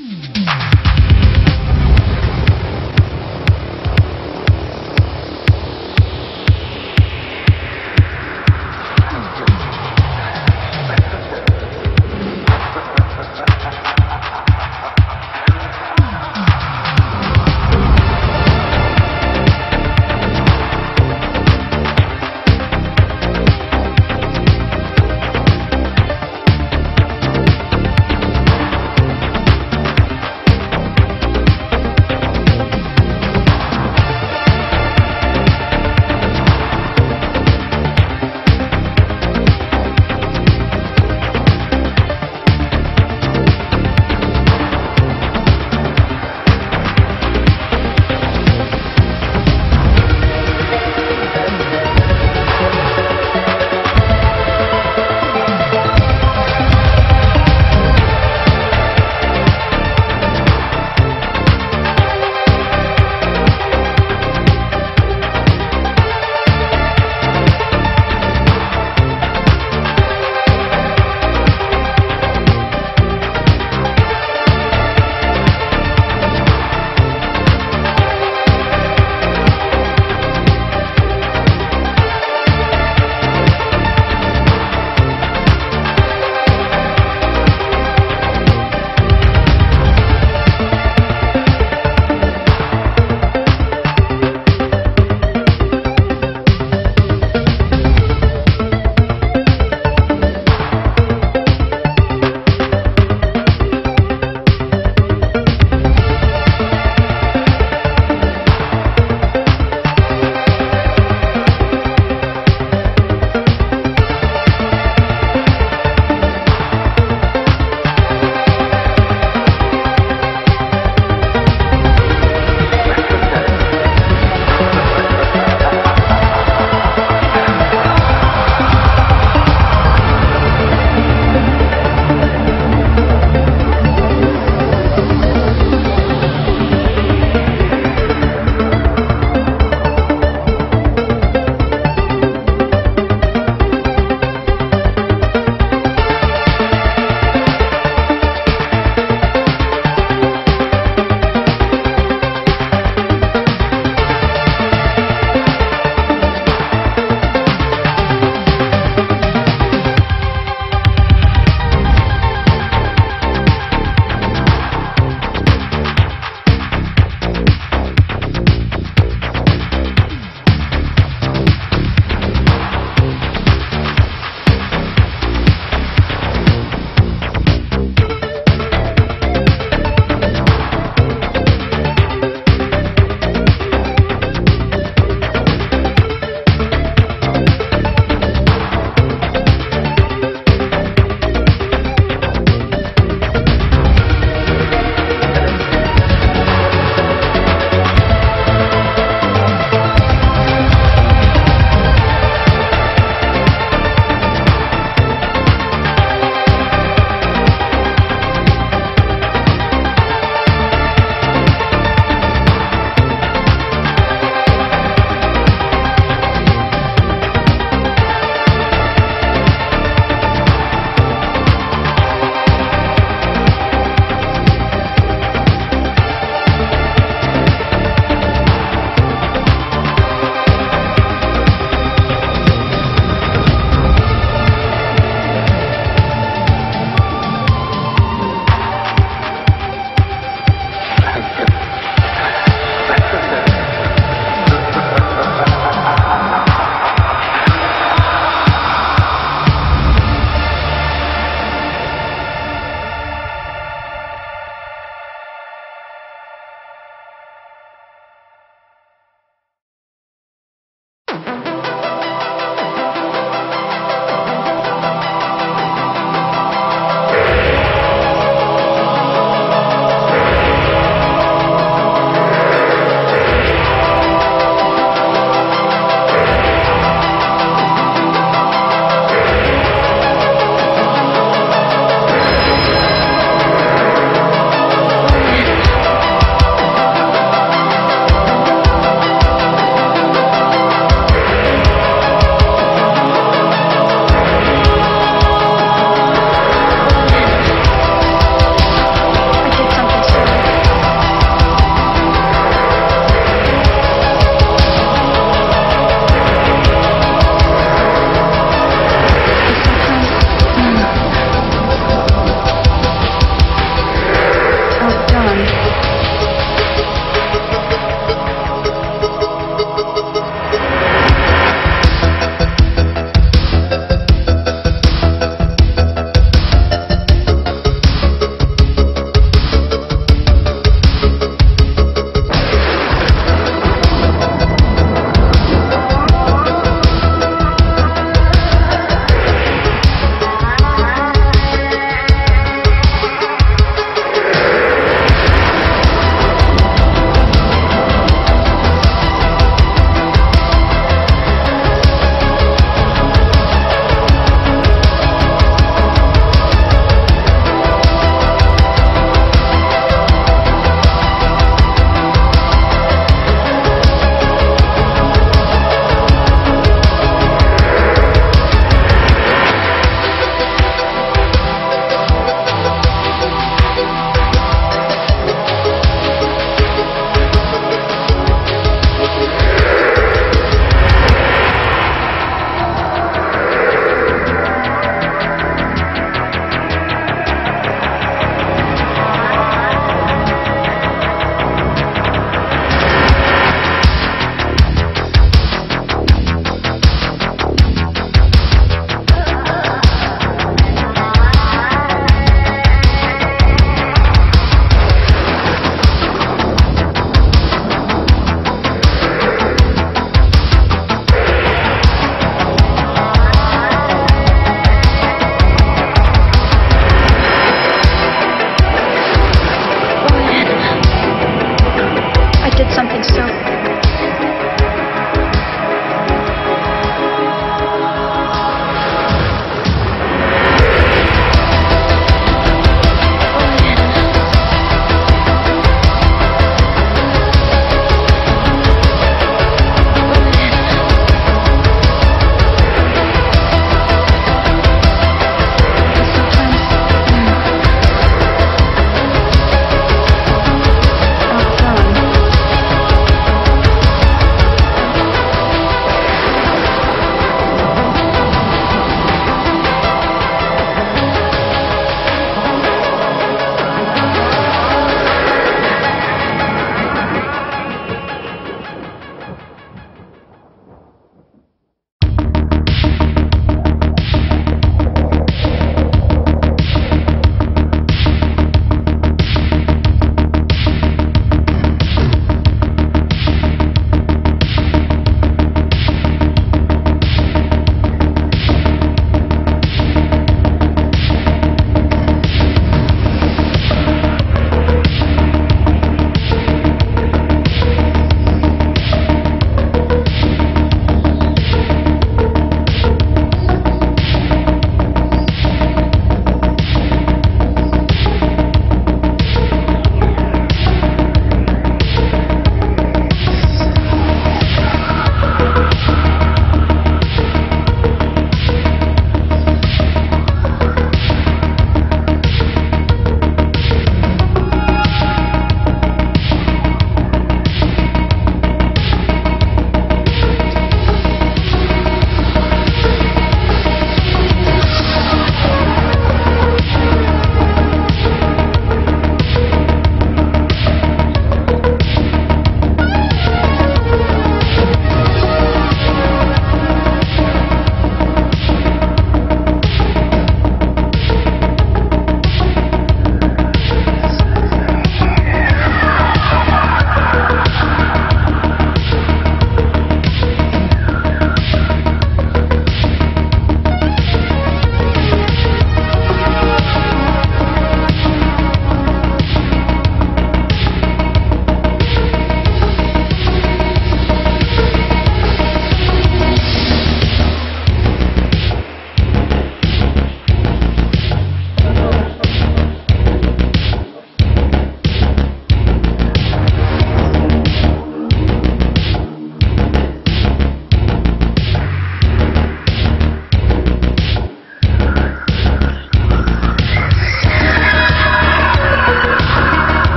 Mm-hmm.